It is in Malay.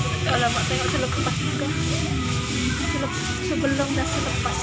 kalau tengok selepas juga Selep, sebelum dan selepas